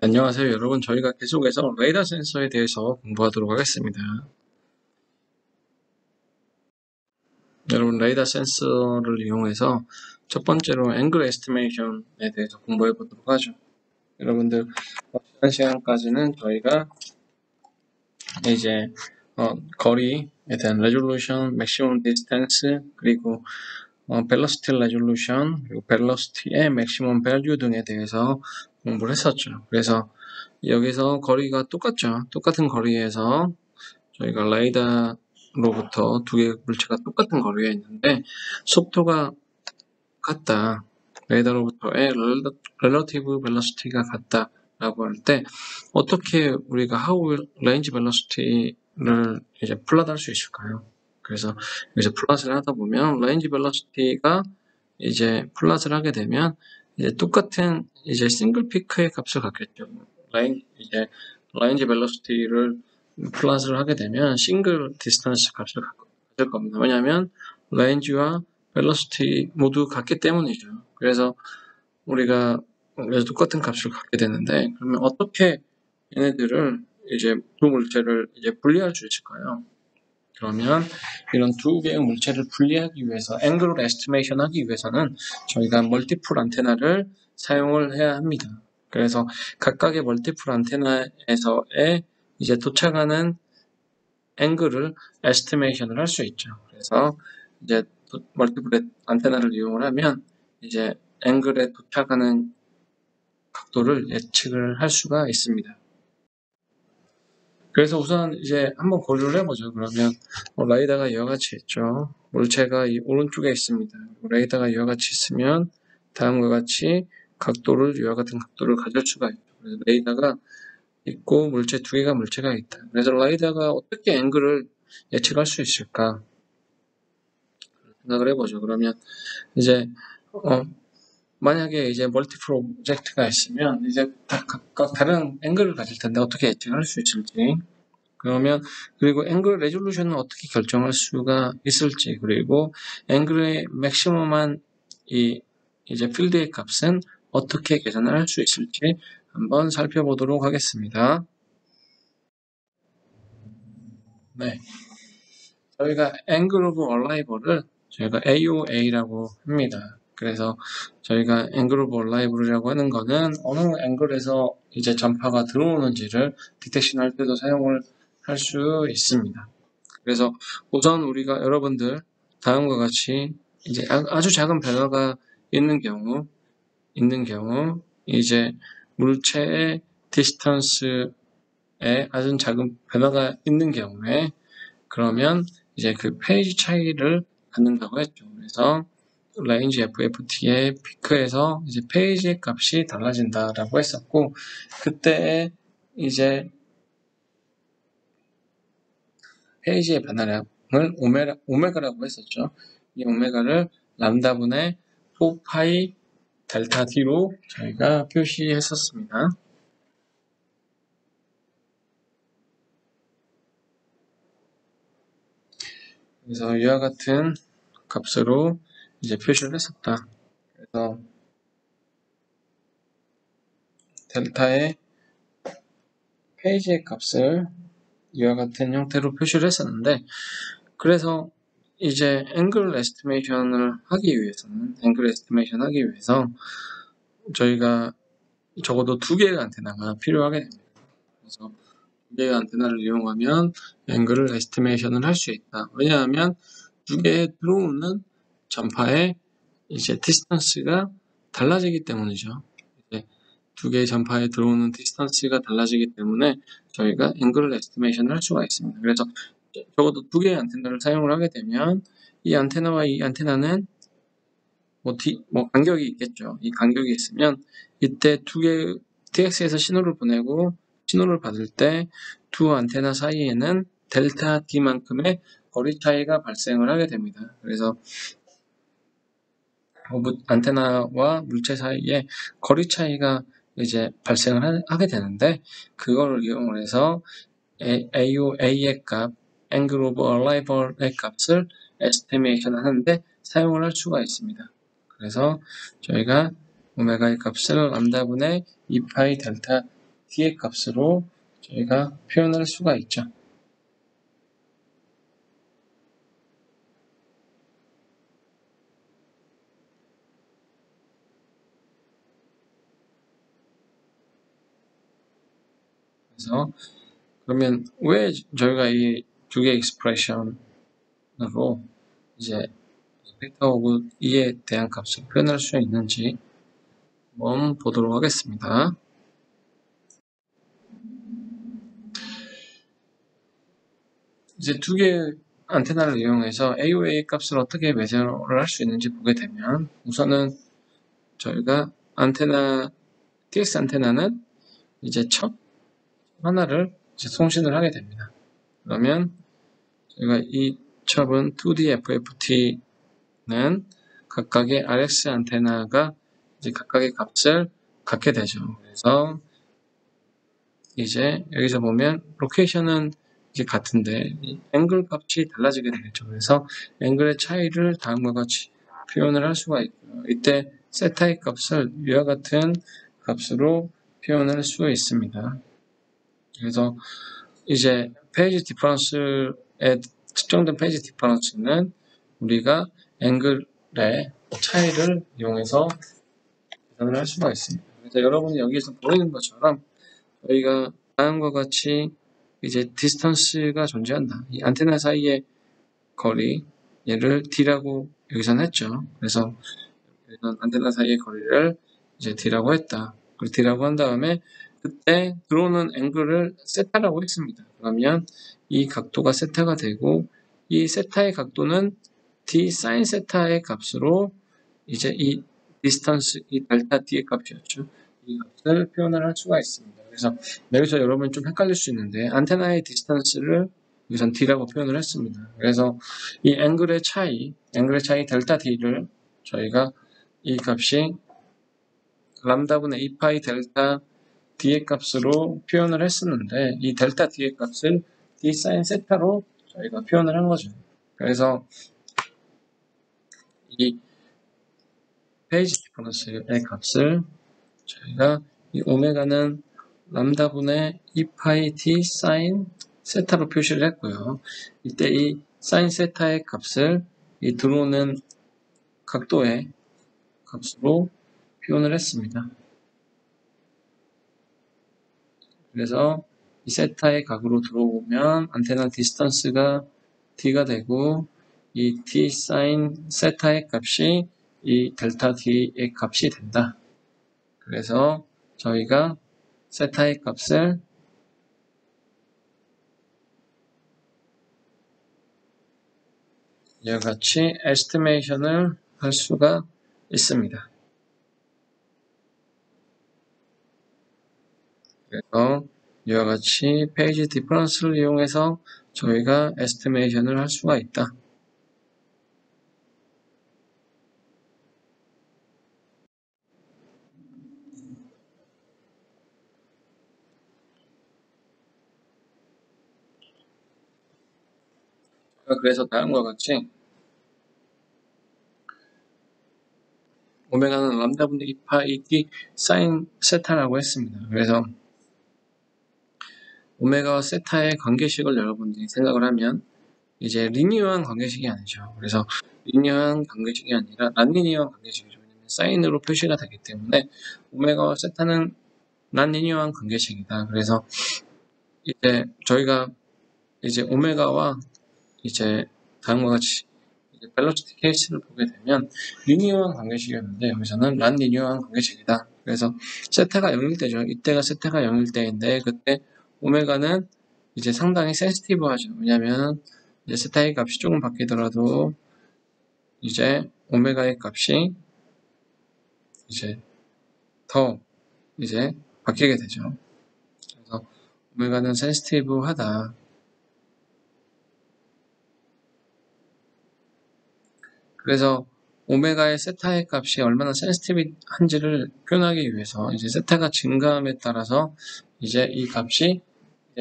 안녕하세요 여러분. 저희가 계속해서 레이더 센서에 대해서 공부하도록 하겠습니다. 여러분 레이더 센서를 이용해서 첫 번째로 angle estimation에 대해서 공부해 보도록 하죠. 여러분들 지난 시간까지는 저희가 이제 어, 거리에 대한 resolution, maximum distance 그리고 어, velocity resolution 그리고 velocity의 maximum value 등에 대해서 공부를 했었죠. 그래서 여기서 거리가 똑같죠. 똑같은 거리에서 저희가 레이더로부터 두 개의 물체가 똑같은 거리에 있는데 속도가 같다. 레이더로부터의 렐러티브 벨로시티가 같다. 라고 할 때 어떻게 우리가 how range velocity를 이제 플랫할 수 있을까요? 그래서 여기서 플랫을 하다 보면 range velocity가 이제 plot을 하게 되면 이제 똑같은 이제 single peak의 값을 갖겠죠. range 이제 range velocity를 plot을 하게 되면 single distance 값을 가질 겁니다. 왜냐하면 range와 velocity 모두 같기 때문이죠. 그래서 우리가 그래서 똑같은 값을 갖게 되는데 그러면 어떻게 얘네들을 이제 두 물체를 이제 분리할 수 있을까요? 그러면 이런 두 개의 물체를 분리하기 위해서 angle estimation 하기 위해서는 저희가 multiple 안테나를 사용을 해야 합니다. 그래서 각각의 multiple 안테나에서의 이제 도착하는 앵글을 estimation을 할 수 있죠. 그래서 이제 multiple 안테나를 이용을 하면 이제 앵글에 도착하는 각도를 예측을 할 수가 있습니다. 그래서 우선 이제 한번 고려를 해보죠. 그러면 뭐 라이다가 이와 같이 있죠. 물체가 이 오른쪽에 있습니다. 레이더가 이와 같이 있으면 다음과 같이 각도를 이와 같은 각도를 가질 수가 있죠. 그래서 레이더가 있고 물체 두 개가 물체가 있다. 그래서 라이다가 어떻게 앵글을 예측할 수 있을까 생각을 해보죠. 그러면 이제 어, 만약에 이제 멀티 프로젝트가 있으면 이제 각각 다른 앵글을 가질 텐데 어떻게 예측할 수 있을지 그러면 그리고 angle resolution은 어떻게 결정할 수가 있을지 그리고 앵글의 maximum한 이 이제 필드의 값은 어떻게 계산을 할 수 있을지 한번 살펴보도록 하겠습니다. 네. 저희가 angle of arrival을 저희가 AOA라고 합니다. 그래서 저희가 angle of arrival이라고 하는 거는 어느 앵글에서 이제 전파가 들어오는지를 detection 할 때도 사용을 할 수 있습니다. 그래서 우선 우리가 여러분들 다음과 같이 이제 아, 아주 작은 변화가 있는 경우 있는 경우 이제 물체의 distance에 아주 작은 변화가 있는 경우에 그러면 이제 그 phase 차이를 갖는다고 했죠. 그래서 range FFT의 peak에서 이제 phase 값이 달라진다라고 했었고 그때 이제 페이지의 변화량을 오메가, 오메가라고 했었죠. 이 오메가를 람다분의 4파이 델타 T로 저희가 표시했었습니다. 그래서 이와 같은 값으로 이제 표시를 했었다. 그래서 델타의 phase의 값을 이와 같은 형태로 표시를 했었는데 그래서 이제 angle estimation을 하기 위해서는 angle estimation 하기 위해서 저희가 적어도 두 개의 안테나가 필요하게 됩니다. 그래서 두 개의 안테나를 이용하면 앵글을 estimation을 할 수 있다. 왜냐하면 두 개에 들어오는 전파의 이제 distance가 달라지기 때문이죠. 두 개의 전파에 들어오는 distance가 달라지기 때문에 저희가 angle estimation을 할 수가 있습니다. 그래서 적어도 두 개의 안테나를 사용을 하게 되면 이 안테나와 이 안테나는 뭐, D, 뭐 간격이 있겠죠. 이 간격이 있으면 이때 두 개, TX에서 신호를 보내고 신호를 받을 때 두 안테나 사이에는 델타 D만큼의 거리 차이가 발생을 하게 됩니다. 그래서 안테나와 물체 사이에 거리 차이가 이제 발생을 하 게 되는데 그거를 이용을 해서 AOA의 값, Angle of Arrival의 값을 에스티메이션 하는데 사용을 할 수가 있습니다. 그래서 저희가 오메가의 값을 람다분의 2파이 델타 D의 값으로 저희가 표현할 수가 있죠. 그래서 그러면 왜 저희가 이 두 개의 expression으로 이제 vector of 2에 대한 값을 표현할 수 있는지 한번 보도록 하겠습니다. 이제 두 개의 안테나를 이용해서 AOA 값을 어떻게 매저를 할 수 있는지 보게 되면 우선은 저희가 안테나 TX 안테나는 이제 첫 하나를 이제 송신을 하게 됩니다. 그러면 저희가 이 첩은 2D FFT는 각각의 RX 안테나가 이제 각각의 값을 갖게 되죠. 그래서 이제 여기서 보면 location은 이게 같은데 앵글 값이 달라지게 되겠죠. 그래서 앵글의 차이를 다음과 같이 표현을 할 수가 있고요. 이때 세타의 값을 위와 같은 값으로 표현할 수 있습니다. 그래서 이제 phase difference에 측정된 phase difference는 우리가 앵글의 차이를 이용해서 계산을 할 수가 있습니다. 그래서 여러분이 여기서 보이는 것처럼 저희가 다음과 같이 이제 distance가 존재한다. 이 안테나 사이의 거리, 얘를 D라고 여기서는 했죠. 그래서 안테나 사이의 거리를 이제 D라고 했다. 그리고 D라고 한 다음에 그때 들어오는 앵글을 세타라고 했습니다. 그러면 이 각도가 세타가 되고 이 세타의 각도는 d 사인 세타의 값으로 이제 이 distance, 이 델타 d의 값이었죠. 이 값을 표현을 할 수가 있습니다. 그래서 여기서 여러분 좀 헷갈릴 수 있는데 안테나의 distance를 여기선 d라고 표현을 했습니다. 그래서 이 angle의 차이, angle의 차이 델타 d를 저희가 이 값이 람다분의 2파이 델타 d의 값으로 표현을 했었는데 이 델타 d의 값을 d 사인 세타로 저희가 표현을 한 거죠. 그래서 이 phase difference의 값을 저희가 이 오메가는 람다분의 2파이 d 사인 세타로 표시를 했고요. 이때 이 사인 세타의 값을 이 들어오는 각도의 값으로 표현을 했습니다. 그래서 이 세타의 각으로 들어오면 안테나 distance가 d가 되고 이 d 사인 세타의 값이 이 델타 d의 값이 된다. 그래서 저희가 세타의 값을 이와 같이 estimation을 할 수가 있습니다. 그래서 이와 같이 phase difference를 이용해서 저희가 estimation을 할 수가 있다. 그래서 다음과 같이 오메가는 람다분의 2파 2t 사인 세타라고 했습니다. 그래서 오메가와 세타의 관계식을 여러분들이 생각을 하면 이제 리니어한 관계식이 아니죠. 그래서 리니어한 관계식이 아니라 란리니어한 관계식이죠. 왜냐면 사인으로 표시가 되기 때문에 오메가와 세타는 란리니어한 관계식이다. 그래서 이제 저희가 이제 오메가와 이제 다음과 같이 이제 velocity case를 보게 되면 linear한 관계식이었는데 여기서는 non-linear한 관계식이다. 그래서 세타가 0일 때죠. 이때가 세타가 0일 때인데 그때 오메가는 이제 상당히 센시티브하죠. 왜냐하면 이제 세타의 값이 조금 바뀌더라도 이제 오메가의 값이 이제 더 이제 바뀌게 되죠. 그래서 오메가는 센시티브하다. 그래서 오메가의 세타의 값이 얼마나 센시티브한지를 표현하기 위해서 이제 세타가 증가함에 따라서 이제 이 값이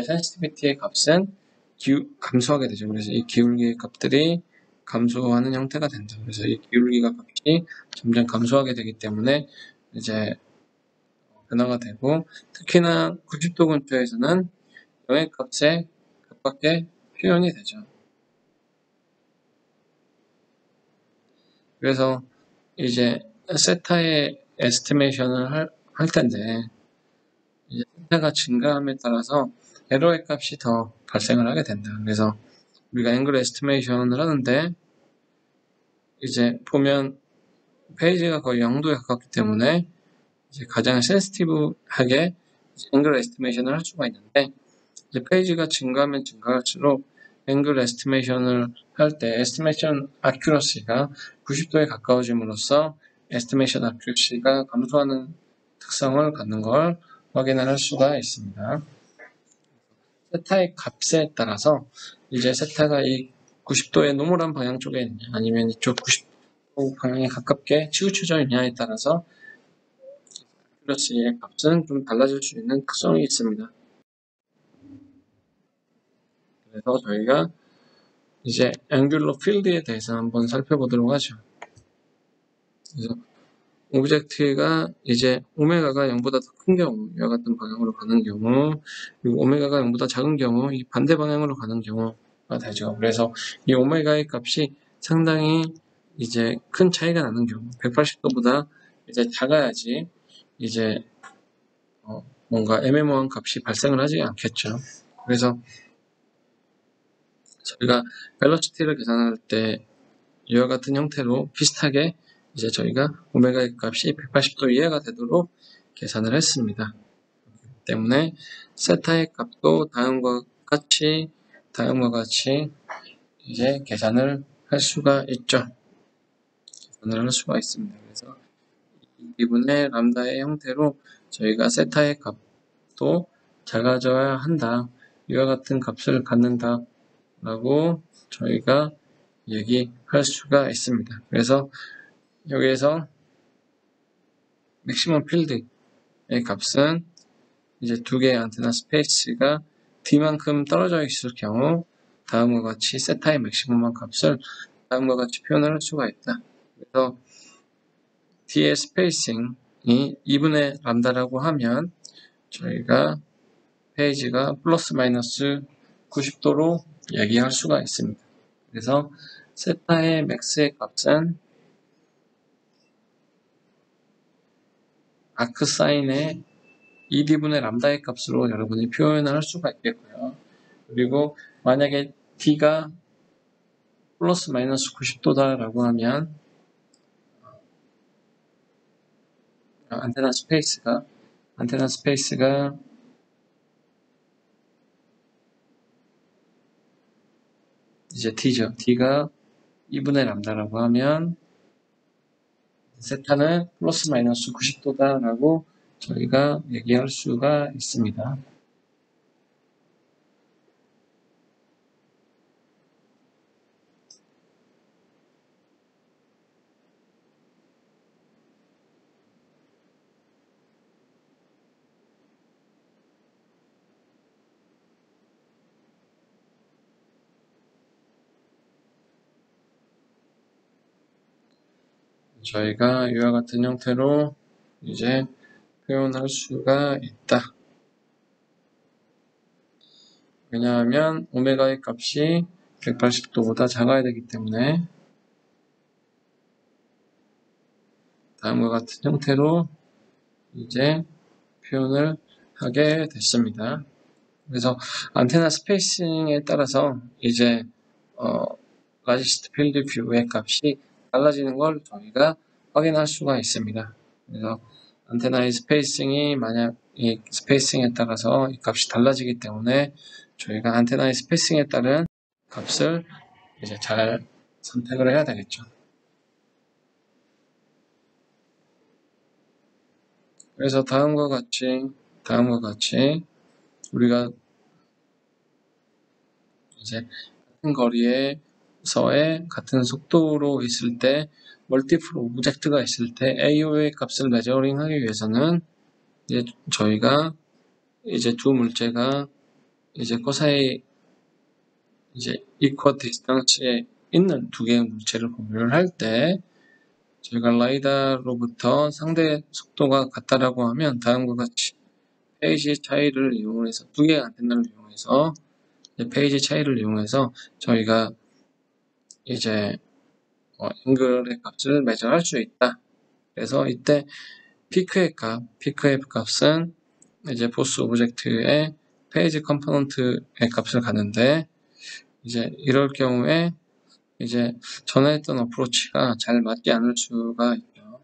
sensitivity의 값은 기우, 감소하게 되죠. 그래서 이 기울기의 값들이 감소하는 형태가 된다. 그래서 이 기울기가 값이 점점 감소하게 되기 때문에 이제 변화가 되고 특히나 90도 근처에서는 0의 값에 가깝게 표현이 되죠. 그래서 이제 세타의 에스티메이션을 할, 할 텐데 이제 세타가 증가함에 따라서 에러의 값이 더 발생을 하게 된다. 그래서 우리가 앵글 에스티메이션을 하는데 이제 보면 phase가 거의 0도에 가깝기 때문에 이제 가장 센스티브하게 앵글 에스티메이션을 할 수가 있는데 이제 phase가 증가하면 증가할수록 angle estimation을 할 때 estimation accuracy가 90도에 가까워짐으로써 estimation accuracy가 감소하는 특성을 갖는 걸 확인을 할 수가 있습니다. 세타의 값에 따라서 이제 세타가 이 90도의 normal한 방향 쪽에 있냐 아니면 이쪽 90도 방향에 가깝게 치우쳐져 있냐에 따라서 accuracy의 값은 좀 달라질 수 있는 특성이 있습니다. 그래서 저희가 이제 angular field에 대해서 한번 살펴보도록 하죠. 그래서 object가 이제 오메가가 0보다 더 큰 경우, 이와 같은 방향으로 가는 경우, 그리고 오메가가 0보다 작은 경우, 이 반대 방향으로 가는 경우가 되죠. 그래서 이 오메가의 값이 상당히 이제 큰 차이가 나는 경우, 180도보다 이제 작아야지 이제 어 뭔가 애매모호한 값이 발생을 하지 않겠죠. 그래서 저희가 벨러시티를 계산할 때 이와 같은 형태로 비슷하게 이제 저희가 오메가의 값이 180도 이하가 되도록 계산을 했습니다. 때문에 세타의 값도 다음과 같이 다음과 같이 이제 계산을 할 수가 있죠. 계산을 할 수가 있습니다. 그래서 이 부분의 람다의 형태로 저희가 세타의 값도 작아져야 한다. 이와 같은 값을 갖는다. 라고 저희가 얘기할 수가 있습니다. 그래서 여기에서 maximum field의 값은 이제 두 개의 안테나 space가 D만큼 떨어져 있을 경우 다음과 같이 세타의 maximum한 값을 다음과 같이 표현을 할 수가 있다. 그래서 D의 spacing이 2분의 람다라고 하면 저희가 phase가 플러스 마이너스 90도로 얘기할 수가 있습니다. 그래서 세타의 max의 값은 아크 사인의 2d분의 람다의 값으로 여러분이 표현을 할 수가 있겠고요. 그리고 만약에 d가 플러스 마이너스 90도다라고 하면 안테나 space가 안테나 space가 이제 t죠. t가 2분의 람다라고 하면 세타는 플러스 마이너스 90도다라고 저희가 얘기할 수가 있습니다. 저희가 이와 같은 형태로 이제 표현할 수가 있다. 왜냐하면 오메가의 값이 180도보다 작아야 되기 때문에 다음과 같은 형태로 이제 표현을 하게 됐습니다. 그래서 안테나 스페이싱에 따라서 이제 어, largest field view의 값이 달라지는 걸 저희가 확인할 수가 있습니다. 그래서 안테나의 spacing이 만약 이 spacing에 따라서 이 값이 달라지기 때문에 저희가 안테나의 spacing에 따른 값을 이제 잘 선택을 해야 되겠죠. 그래서 다음과 같이 다음과 같이 우리가 이제 같은 거리에 서에 같은 속도로 있을 때 multiple object가 있을 때 AoA의 값을 measuring 하기 위해서는 이제 저희가 이제 두 물체가 이제 코사이 이제 equal distance에 있는 두 개의 물체를 공유를 할 때 저희가 레이더로부터 상대 속도가 같다라고 하면 다음과 같이 phase 차이를 이용해서 두 개의 안테나를 이용해서 phase 차이를 이용해서 저희가 이제 어, angle의 값을 measure할 수 있다. 그래서 이때 peak의 값, peak의 값은 이제 both object의 phase component의 값을 갖는데 이제 이럴 경우에 이제 전에 했던 approach가 잘 맞지 않을 수가 있죠.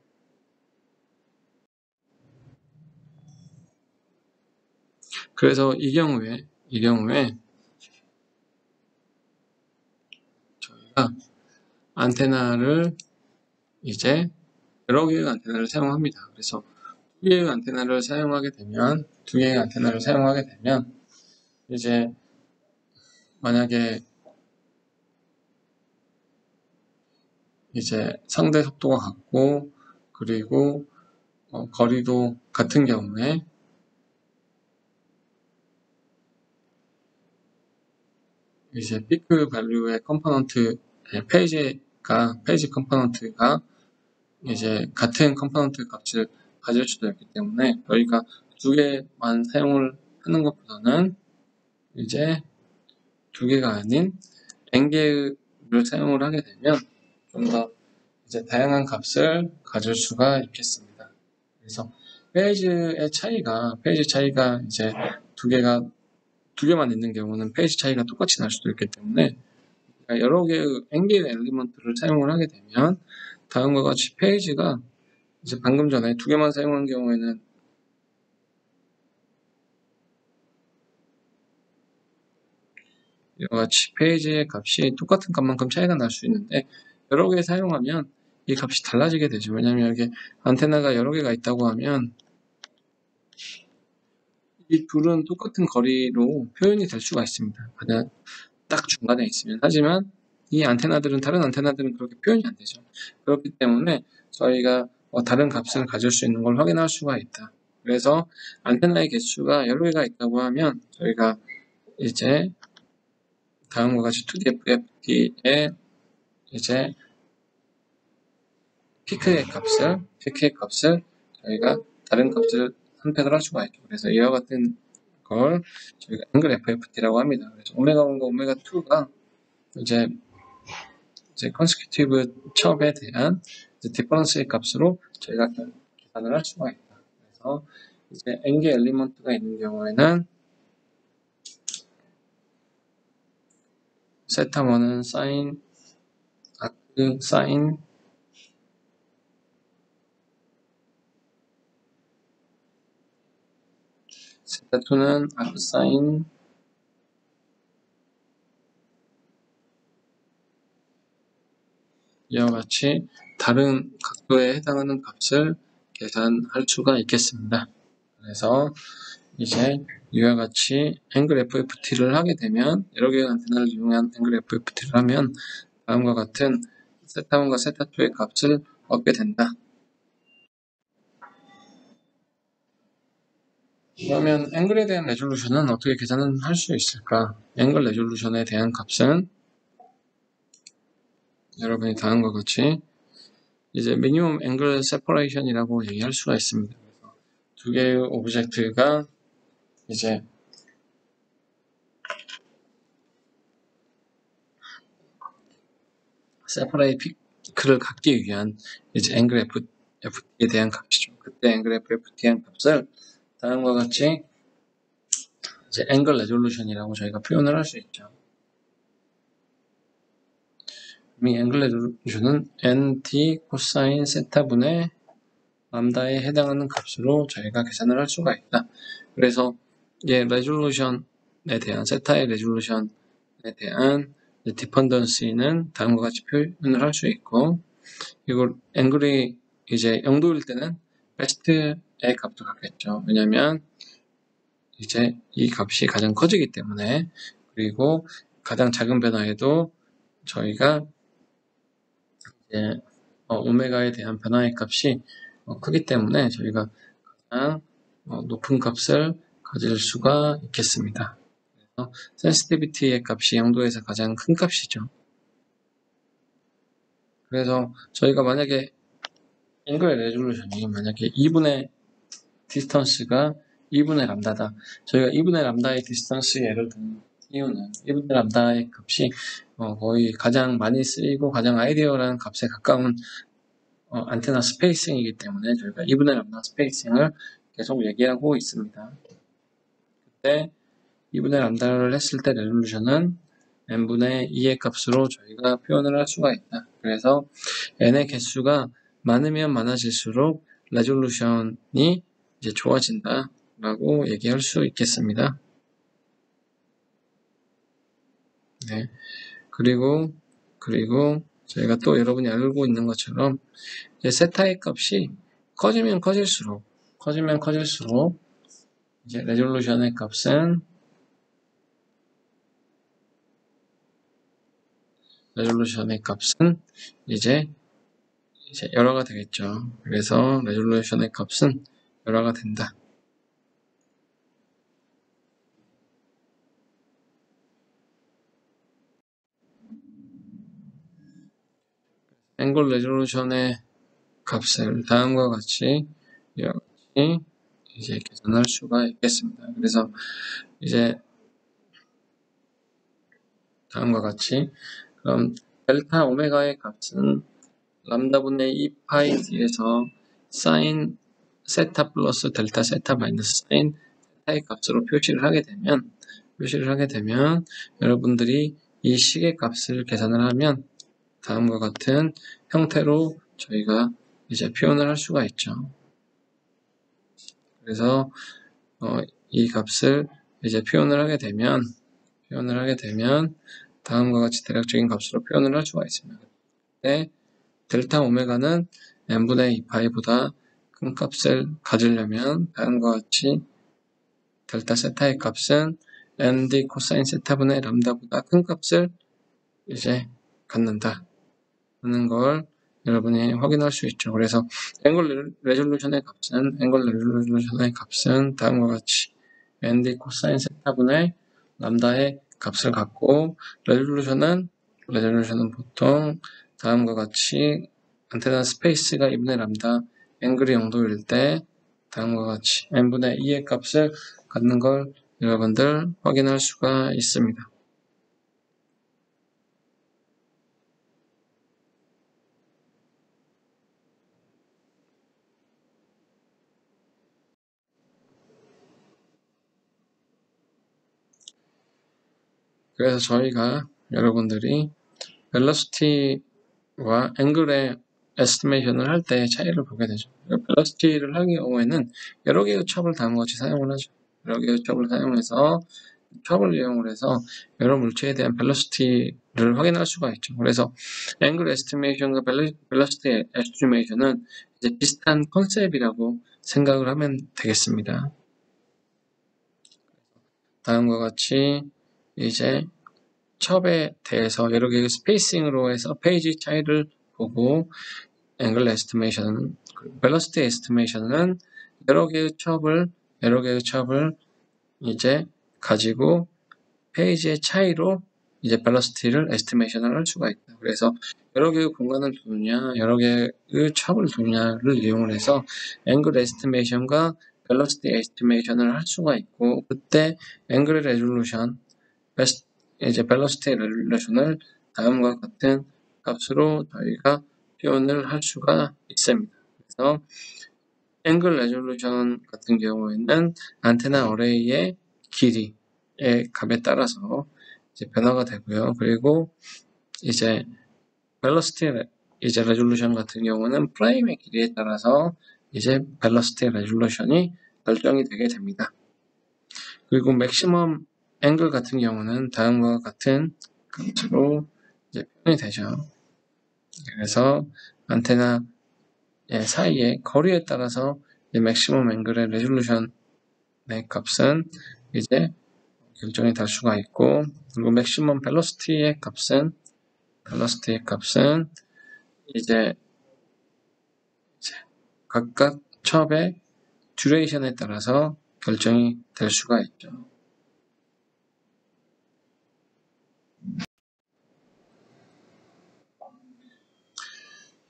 그래서 이 경우에 이 경우에 저희가 안테나를 이제 여러 개의 안테나를 사용합니다. 그래서 두 개의 안테나를 사용하게 되면 두 개의 안테나를 사용하게 되면 이제 만약에 이제 상대 속도가 같고 그리고 어, 거리도 같은 경우에 이제 peak value의 component phase가 phase component가 이제 같은 component 값을 가질 수도 있기 때문에 저희가 두 개만 사용을 하는 것보다는 이제 두 개가 아닌 n 개를 사용을 하게 되면 좀 더 이제 다양한 값을 가질 수가 있겠습니다. 그래서 phase의 차이가 phase 차이가 이제 두 개가 두 개만 있는 경우는 phase 차이가 똑같이 날 수도 있기 때문에 여러 개의 개의 element를 사용을 하게 되면 다음과 같이 phase가 이제 방금 전에 두 개만 사용한 경우에는 이와 같이 페이지의 값이 똑같은 값만큼 차이가 날 수 있는데 여러 개 사용하면 이 값이 달라지게 되죠. 왜냐하면 여기 안테나가 여러 개가 있다고 하면 이 둘은 똑같은 거리로 표현이 될 수가 있습니다. 그냥 딱 중간에 있으면 하지만 이 안테나들은 다른 안테나들은 그렇게 표현이 안 되죠. 그렇기 때문에 저희가 어, 다른 값을 가질 수 있는 걸 확인할 수가 있다. 그래서 안테나의 개수가 여러 개가 있다고 하면 저희가 이제 다음과 같이 2DFFT의 이제 피크의 값을 피크의 값을 저희가 다른 값을 선택을 할 수가 있죠. 그래서 이와 같은 걸 저희가 angle FFT라고 합니다. 그래서 오메가 1과 오메가 2가 이제 이제 consecutive chirp에 대한 디퍼런스의 값으로 저희가 계산을 할 수가 있다. 그래서 이제 n개 엘리먼트가 있는 경우에는 세타 1은 사인 아크 사인 세타 2는 아크 사인 이와 같이 다른 각도에 해당하는 값을 계산할 수가 있겠습니다. 그래서 이제 이와 같이 앵글 FFT를 하게 되면 여러 개의 안테나를 이용한 앵글 FFT를 하면 다음과 같은 세타1과 세타2의 값을 얻게 된다. 그러면 앵글에 대한 레졸루션은 어떻게 계산을 할 수 있을까? 앵글 레졸루션에 대한 값은 여러분이 다음과 같이 이제 minimum angle separation이라고 얘기할 수가 있습니다. 두 개의 object가 이제 separate peak를 갖기 위한 이제 angle FFT에 대한 값이죠. 그때 angle FFT에 대한 값을 다음과 같이 이제 angle resolution이라고 저희가 표현을 할 수 있죠. 이 앵글 레졸루션은 nt 코사인 세타분의 람다에 해당하는 값으로 저희가 계산을 할 수가 있다. 그래서 이제 resolution에 대한 세타의 resolution에 대한 dependency는 다음과 같이 표현을 할 수 있고 이걸 angle이 이제 0도일 때는 베스트의 값도 같겠죠. 왜냐면 이제 이 값이 가장 커지기 때문에 그리고 가장 작은 변화에도 저희가 이제 어, 오메가에 대한 변화의 값이 어, 크기 때문에 저희가 가장 어, 높은 값을 가질 수가 있겠습니다. 그래서 sensitivity의 값이 0도에서 가장 큰 값이죠. 그래서 저희가 만약에 angle의 resolution이 만약에 2분의 distance가 2분의 람다다. 저희가 2분의 람다의 distance 예를 든 이유는 2분의 람다의 값이 어, 거의 가장 많이 쓰이고 가장 ideal이라는 값에 가까운 어, 안테나 spacing이기 때문에 저희가 2분의 람다 spacing을 계속 얘기하고 있습니다. 그때 2분의 람다를 했을 때 resolution은 n분의 2의 값으로 저희가 표현을 할 수가 있다. 그래서 n의 개수가 많으면 많아질수록 resolution이 이제 좋아진다. 라고 얘기할 수 있겠습니다. 네. 그리고, 그리고 저희가 또 여러분이 알고 있는 것처럼 세타의 값이 커지면 커질수록, 커지면 커질수록 이제 resolution의 값은 resolution의 값은 이제 이제 열화가 되겠죠. 그래서 resolution의 값은 열화가 된다. angle resolution의 값을 다음과 같이 이제 계산할 수가 있겠습니다. 그래서 이제 다음과 같이 그럼 델타 오메가의 값은 람다분의 2파이 뒤에서 사인 세타 플러스 델타 세타 마이너스 사인 세타의 값으로 표시를 하게 되면 표시를 하게 되면 여러분들이 이 식의 값을 계산을 하면 다음과 같은 형태로 저희가 이제 표현을 할 수가 있죠. 그래서 어, 이 값을 이제 표현을 하게 되면 표현을 하게 되면 다음과 같이 대략적인 값으로 표현을 할 수가 있습니다. 네, 델타 오메가는 n분의 2파이보다 큰 값을 가지려면 다음과 같이 델타 세타의 값은 nd 코사인 세타분의 람다보다 큰 값을 이제 갖는다. 하는 걸 여러분이 확인할 수 있죠. 그래서 angle resolution의 값은 angle resolution의 값은 다음과 같이 ND 코사인 세타분의 람다의 값을 갖고 resolution은 resolution은 보통 다음과 같이 안테나 space가 2분의 람다 angle이 0도일 때 다음과 같이 n분의 2의 값을 갖는 걸 여러분들 확인할 수가 있습니다. 그래서 저희가 여러분들이 velocity와 angle의 estimation을 할 때 차이를 보게 되죠. velocity를 하기 경우에는 여러 개의 chirp을 다음과 같이 사용을 하죠. 여러 개의 chirp을 사용해서 chirp을 이용을 해서 여러 물체에 대한 velocity를 확인할 수가 있죠. 그래서 angle estimation과 velocity estimation은 이제 비슷한 concept이라고 생각을 하면 되겠습니다. 다음과 같이 이제 chirp에 대해서 여러 개의 spacing으로 해서 phase 차이를 보고 앵글 에스티메이션, 벨러시티 에스티메이션은 여러 개의 첩을 여러 개의 첩을 이제 가지고 페이지의 차이로 이제 velocity를 estimation을 할 수가 있다. 그래서 여러 개의 공간을 두느냐, 여러 개의 chirp을 두느냐를 이용을 해서 angle estimation과 velocity estimation을 할 수가 있고 그때 angle resolution 이제 velocity resolution을 다음과 같은 값으로 저희가 표현을 할 수가 있습니다. 그래서 angle resolution 같은 경우에는 안테나 array의 길이의 값에 따라서 이제 변화가 되고요. 그리고 이제 velocity 이제 resolution 같은 경우는 프레임의 길이에 따라서 이제 velocity resolution이 결정이 되게 됩니다. 그리고 maximum angle 같은 경우는 다음과 같은 값으로 이제 표현이 되죠. 그래서 안테나 사이의 거리에 따라서 maximum angle의 resolution의 값은 이제 결정이 될 수가 있고 그리고 maximum velocity의 값은 velocity의 값은 이제, 이제 각각 chirp의 duration에 따라서 결정이 될 수가 있죠.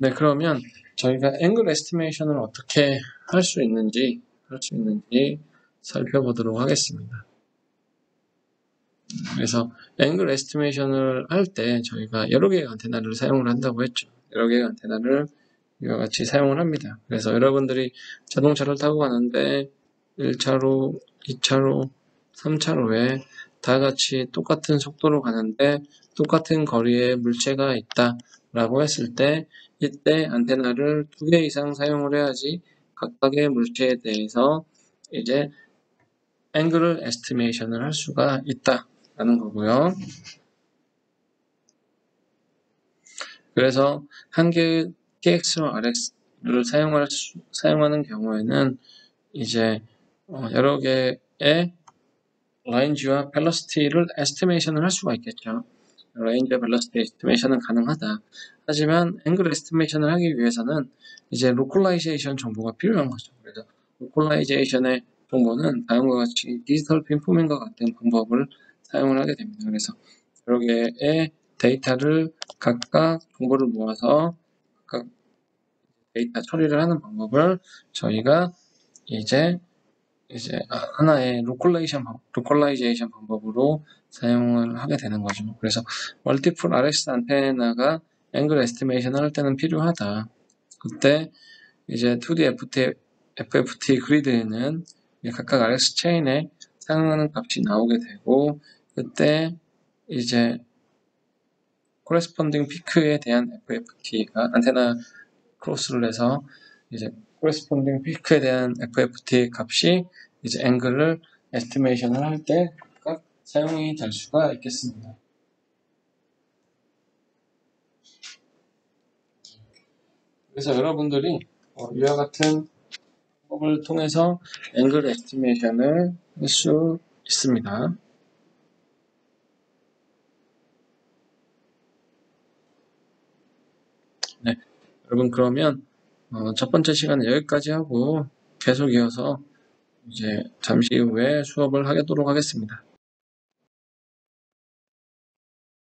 네, 그러면 저희가 angle estimation을 어떻게 할 수 있는지 할 수 있는지 살펴보도록 하겠습니다. 그래서 앵글 에스티메이션을 할 때 저희가 여러 개의 안테나를 사용을 한다고 했죠. 여러 개의 안테나를 이와 같이 사용을 합니다. 그래서 여러분들이 자동차를 타고 가는데 1차로, 2차로, 3차로에 다 같이 똑같은 속도로 가는데 똑같은 거리에 물체가 있다 라고 했을 때 이때 안테나를 두 개 이상 사용을 해야지 각각의 물체에 대해서 이제 angle을 estimation을 할 수가 있다 라는 거고요. 그래서 한 개의 TX와 RX를 사용할 수, 사용하는 경우에는 이제 어, 여러 개의 range와 velocity를 estimation을 할 수가 있겠죠. range와 velocity estimation은 가능하다. 하지만 angle estimation을 하기 위해서는 이제 localization 정보가 필요한 거죠. 그래서 localization의 정보는 다음과 같이 digital beamforming과 같은 방법을 사용을 하게 됩니다. 그래서 여러 개의 데이터를 각각 정보를 모아서 각각 데이터 처리를 하는 방법을 저희가 이제 이제 하나의 로컬레이션 localization 방법으로 사용을 하게 되는 거죠. 그래서 multiple RX 안테나가 angle estimation을 할 때는 필요하다. 그때 이제 2D FT, FFT grid에는 각각 RX 체인에 사용하는 값이 나오게 되고 그때 이제 corresponding peak에 대한 FFT가 안테나 cross를 해서 이제 corresponding peak에 대한 FFT 값이 이제 앵글을 에스티메이션을 할 때 각각 사용이 될 수가 있겠습니다. 그래서 여러분들이 어, 이와 같은 방법을 통해서 앵글 에스티메이션을 할 수 있습니다. 네, 여러분 그러면 어, 첫 번째 시간은 여기까지 하고 계속 이어서 이제 잠시 후에 수업을 하도록 하겠습니다.